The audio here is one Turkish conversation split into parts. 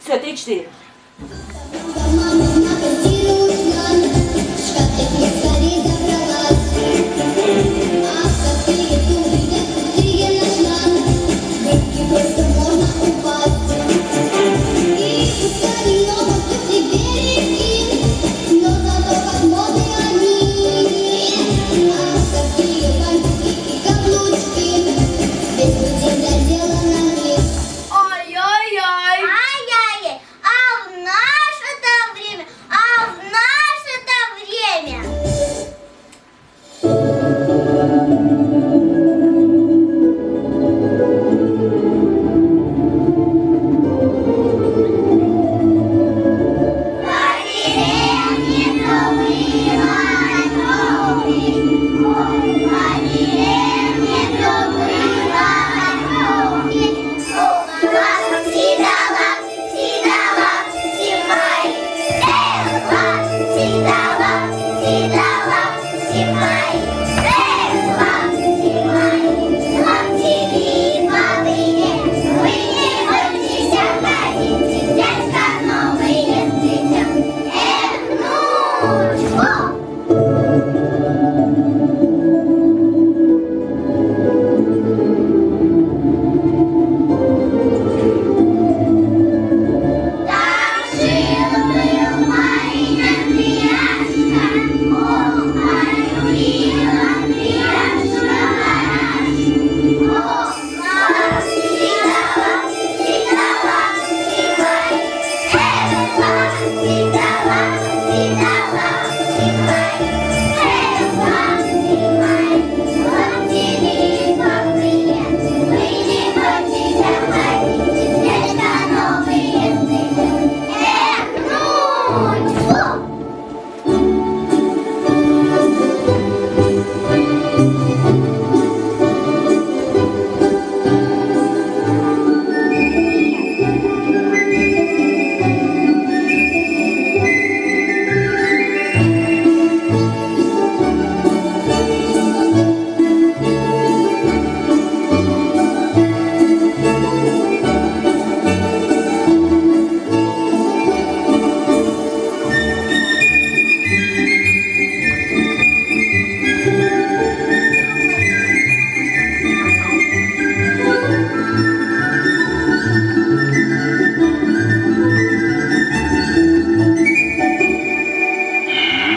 Süte hiç değil.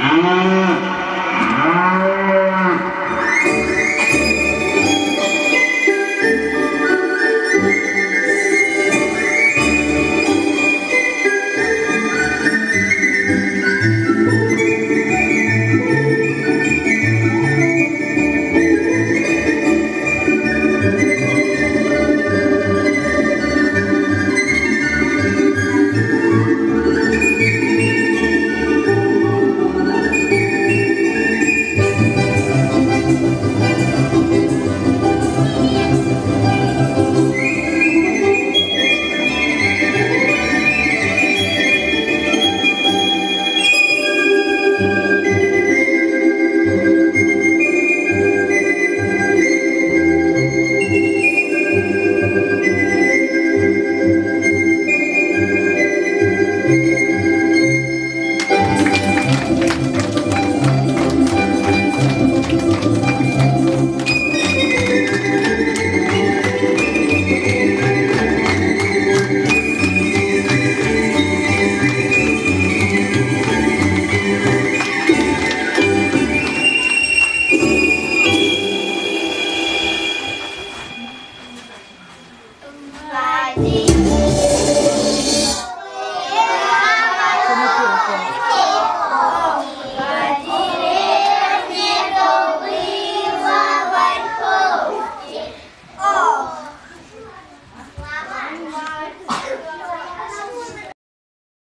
Mm-hmm.